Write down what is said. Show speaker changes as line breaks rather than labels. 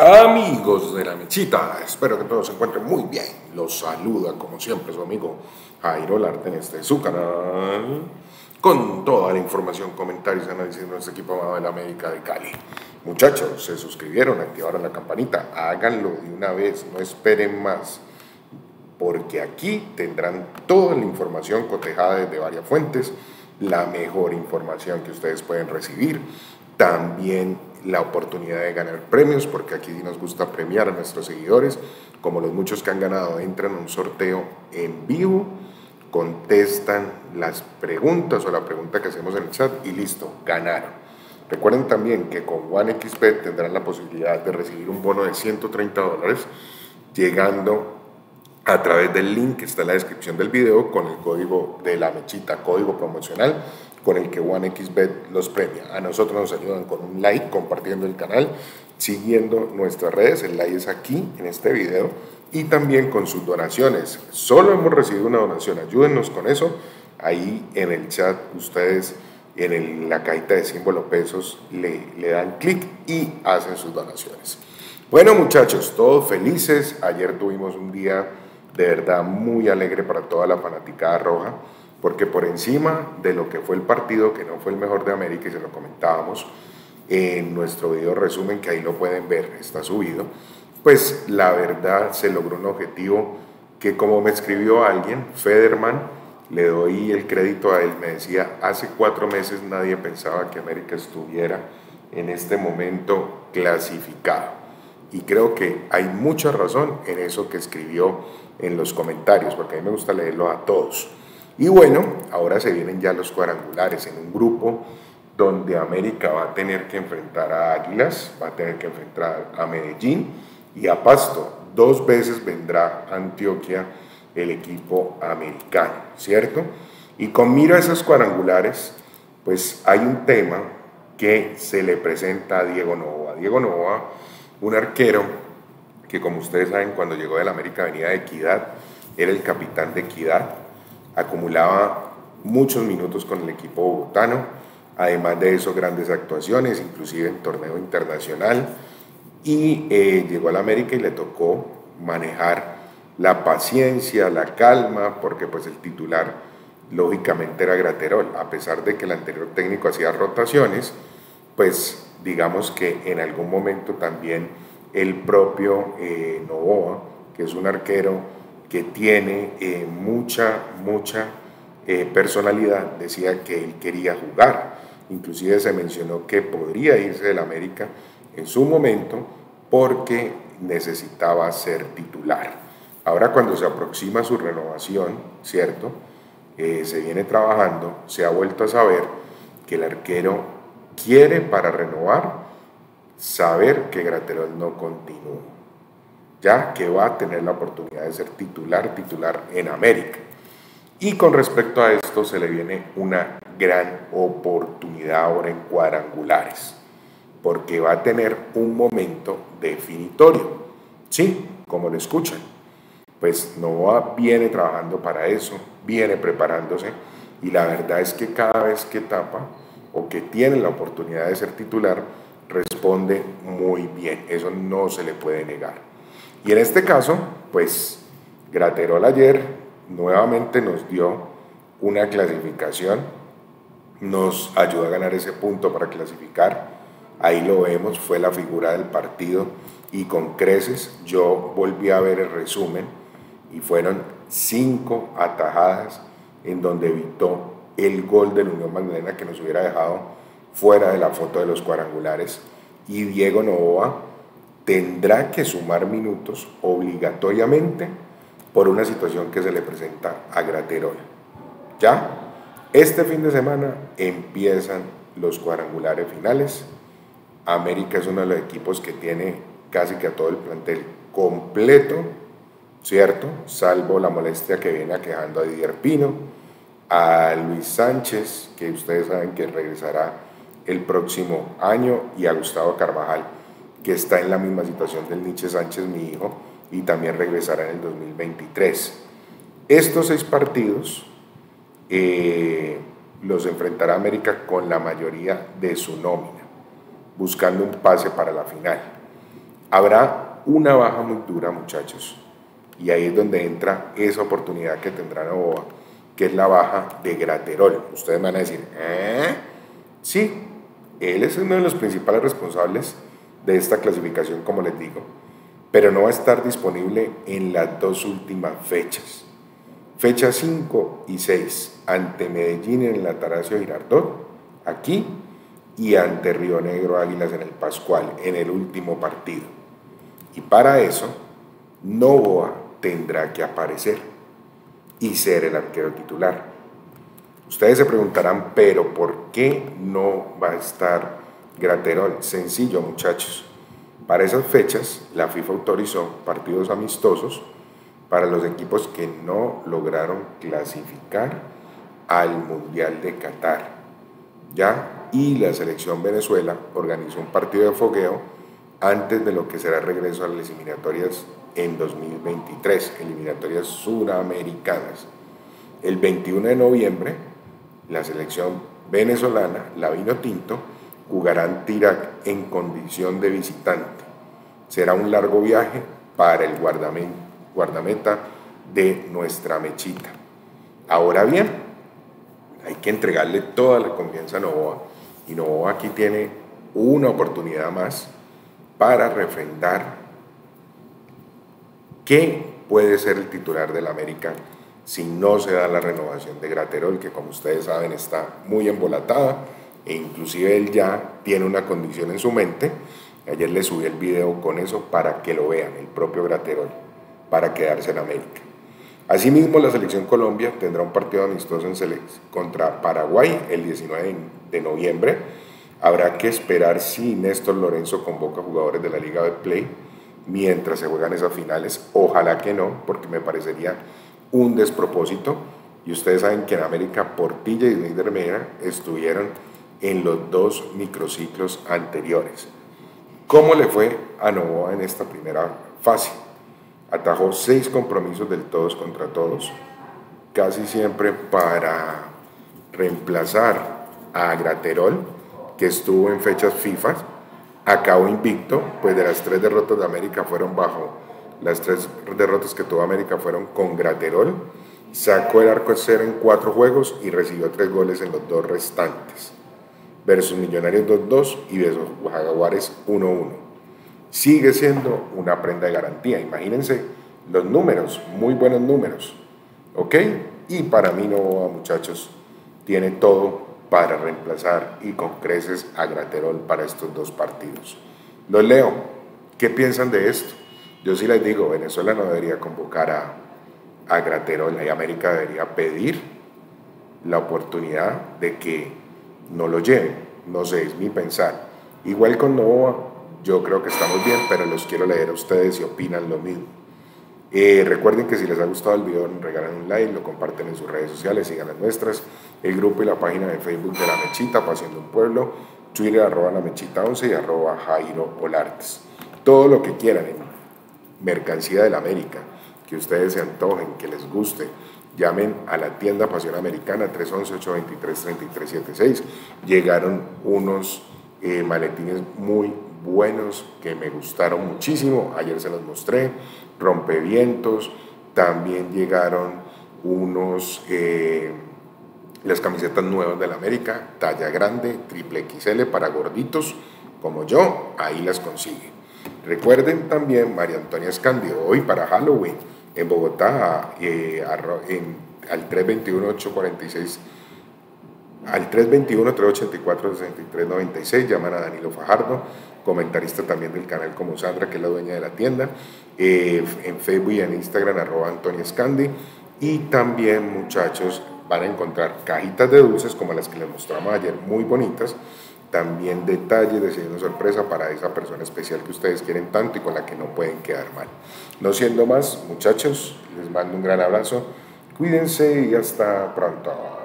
Amigos de la mechita, espero que todos se encuentren muy bien. Los saluda como siempre su amigo Jairo Larte en este su canal con toda la información, comentarios y análisis de nuestro equipo amado de la América de Cali. Muchachos, se suscribieron, activaron la campanita, háganlo de una vez, no esperen más, porque aquí tendrán toda la información cotejada desde varias fuentes, la mejor información que ustedes pueden recibir, también la oportunidad de ganar premios, porque aquí nos gusta premiar a nuestros seguidores, como los muchos que han ganado, entran a un sorteo en vivo, contestan las preguntas o la pregunta que hacemos en el chat y listo, ganaron. Recuerden también que con OneXBet tendrán la posibilidad de recibir un bono de 130 dólares llegando a través del link que está en la descripción del video con el código de la mechita, código promocional con el que OneXBet los premia. A nosotros nos ayudan con un like, compartiendo el canal, siguiendo nuestras redes. El like es aquí en este video y también con sus donaciones. Solo hemos recibido una donación, ayúdennos con eso. Ahí en el chat ustedes en la cajita de símbolo pesos le, le dan clic y hacen sus donaciones. Bueno muchachos, todos felices. Ayer tuvimos un día de verdad muy alegre para toda la fanaticada roja porque por encima de lo que fue el partido, que no fue el mejor de América, y se lo comentábamos en nuestro video resumen, que ahí lo pueden ver, está subido, pues la verdad se logró un objetivo que como me escribió alguien, Federman, le doy el crédito a él, me decía, hace cuatro meses nadie pensaba que América estuviera en este momento clasificado. Y creo que hay mucha razón en eso que escribió en los comentarios, porque a mí me gusta leerlo a todos. Y bueno, ahora se vienen ya los cuadrangulares en un grupo donde América va a tener que enfrentar a Águilas, va a tener que enfrentar a Medellín y a Pasto. Dos veces vendrá Antioquia el equipo americano, ¿cierto? Y con mira a esos cuadrangulares, pues hay un tema que se le presenta a Diego Nova. Diego Nova, un arquero que como ustedes saben cuando llegó de la América venía de Equidad, era el capitán de Equidad, acumulaba muchos minutos con el equipo bogotano, además de eso grandes actuaciones, inclusive en torneo internacional, y eh, llegó a la América y le tocó manejar la paciencia, la calma, porque pues el titular lógicamente era Graterol, a pesar de que el anterior técnico hacía rotaciones, pues digamos que en algún momento también el propio eh, Novoa, que es un arquero que tiene eh, mucha, mucha eh, personalidad, decía que él quería jugar. Inclusive se mencionó que podría irse del América en su momento porque necesitaba ser titular. Ahora cuando se aproxima su renovación, ¿cierto? Eh, se viene trabajando, se ha vuelto a saber que el arquero quiere para renovar saber que Graterol no continúa ya que va a tener la oportunidad de ser titular, titular en América. Y con respecto a esto se le viene una gran oportunidad ahora en cuadrangulares, porque va a tener un momento definitorio. Sí, como lo escuchan. Pues Novoa viene trabajando para eso, viene preparándose y la verdad es que cada vez que tapa o que tiene la oportunidad de ser titular, responde muy bien. Eso no se le puede negar. Y en este caso, pues Graterol ayer nuevamente nos dio una clasificación, nos ayudó a ganar ese punto para clasificar. Ahí lo vemos, fue la figura del partido y con creces yo volví a ver el resumen y fueron cinco atajadas en donde evitó el gol del Unión Magdalena que nos hubiera dejado fuera de la foto de los cuadrangulares y Diego Novoa tendrá que sumar minutos obligatoriamente por una situación que se le presenta a Graterol. Ya, este fin de semana empiezan los cuadrangulares finales. América es uno de los equipos que tiene casi que a todo el plantel completo, ¿cierto? Salvo la molestia que viene aquejando a Didier Pino, a Luis Sánchez, que ustedes saben que regresará el próximo año, y a Gustavo Carvajal que está en la misma situación del Nietzsche Sánchez, mi hijo, y también regresará en el 2023. Estos seis partidos eh, los enfrentará América con la mayoría de su nómina, buscando un pase para la final. Habrá una baja muy dura, muchachos, y ahí es donde entra esa oportunidad que tendrá Novoa, que es la baja de Graterol. Ustedes van a decir, ¿eh? Sí, él es uno de los principales responsables de esta clasificación, como les digo, pero no va a estar disponible en las dos últimas fechas. Fecha 5 y 6, ante Medellín en la Taracio Girardot, aquí, y ante Río Negro Águilas en el Pascual, en el último partido. Y para eso, Novoa tendrá que aparecer y ser el arquero titular. Ustedes se preguntarán, pero ¿por qué no va a estar Graterol? Sencillo, muchachos. Para esas fechas, la FIFA autorizó partidos amistosos para los equipos que no lograron clasificar al Mundial de Qatar. ¿Ya? Y la selección Venezuela organizó un partido de fogueo antes de lo que será regreso a las eliminatorias en 2023, eliminatorias suramericanas. El 21 de noviembre, la selección venezolana, la Vino Tinto, jugará en condición de visitante. Será un largo viaje para el guardameta de nuestra mechita. Ahora bien, hay que entregarle toda la confianza a Novoa y Novoa aquí tiene una oportunidad más para refrendar ¿Qué puede ser el titular del América si no se da la renovación de Graterol, que como ustedes saben está muy embolatada e inclusive él ya tiene una condición en su mente. Ayer le subí el video con eso para que lo vean, el propio Graterol, para quedarse en América. Asimismo, la selección Colombia tendrá un partido amistoso en contra Paraguay el 19 de noviembre. Habrá que esperar si Néstor Lorenzo convoca jugadores de la Liga de Play mientras se juegan esas finales. Ojalá que no, porque me parecería un despropósito. Y ustedes saben que en América Portilla y Mera estuvieron en los dos microciclos anteriores. ¿Cómo le fue a Novoa en esta primera fase? Atajó seis compromisos del todos contra todos, casi siempre para reemplazar a Graterol, que estuvo en fechas FIFA acabó invicto, pues de las tres derrotas de América fueron bajo, las tres derrotas que tuvo América fueron con Graterol, sacó el arco cero en cuatro juegos y recibió tres goles en los dos restantes, versus Millonarios 2-2 y versus Jaguares 1-1. Sigue siendo una prenda de garantía, imagínense los números, muy buenos números, ¿ok? Y para mí no, muchachos, tiene todo para reemplazar y con creces a Graterol para estos dos partidos. Los leo. ¿Qué piensan de esto? Yo sí les digo, Venezuela no debería convocar a, a Graterol y América debería pedir la oportunidad de que no lo lleven. No sé, es mi pensar. Igual con Novoa, yo creo que estamos bien, pero los quiero leer a ustedes si opinan lo mismo. Eh, recuerden que si les ha gustado el video, regalan un like, lo comparten en sus redes sociales, sigan las nuestras, el grupo y la página de Facebook de La Mechita, Pasión de un Pueblo, Twitter arroba La Mechita 11 y arroba Jairo Olartes. Todo lo que quieran mercancía de la América, que ustedes se antojen, que les guste, llamen a la tienda Pasión Americana 311-823-3376. Llegaron unos eh, maletines muy buenos que me gustaron muchísimo, ayer se los mostré rompevientos, también llegaron unos, eh, las camisetas nuevas de la América, talla grande, triple XL para gorditos como yo, ahí las consigue. Recuerden también María Antonia Escandio, hoy para Halloween en Bogotá, eh, al 321-846 al 321-384-6396, llaman a Danilo Fajardo, comentarista también del canal como Sandra, que es la dueña de la tienda, eh, en Facebook y en Instagram, arroba Antonio Scandi, y también muchachos van a encontrar cajitas de dulces como las que les mostramos ayer, muy bonitas, también detalles de una sorpresa para esa persona especial que ustedes quieren tanto y con la que no pueden quedar mal. No siendo más, muchachos, les mando un gran abrazo, cuídense y hasta pronto.